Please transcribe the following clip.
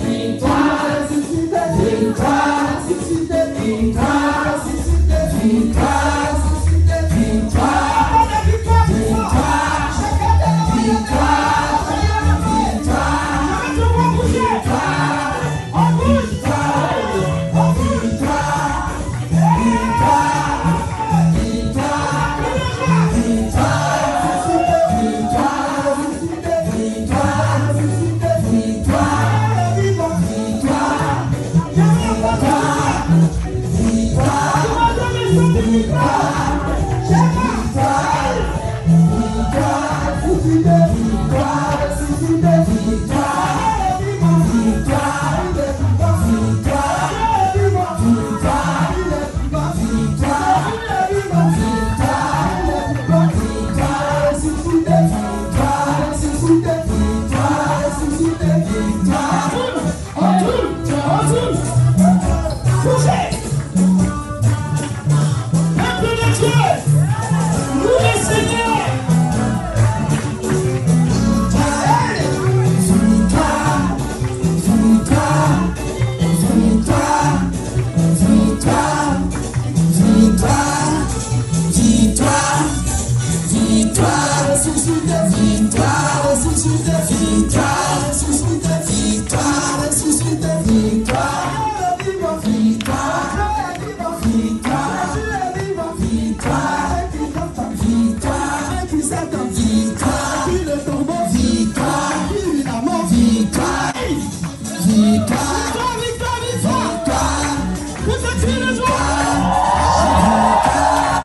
Vem paz, vem paz. Victoire, victoire, source de victoire, source victoire, victoire, victoire. Victoire!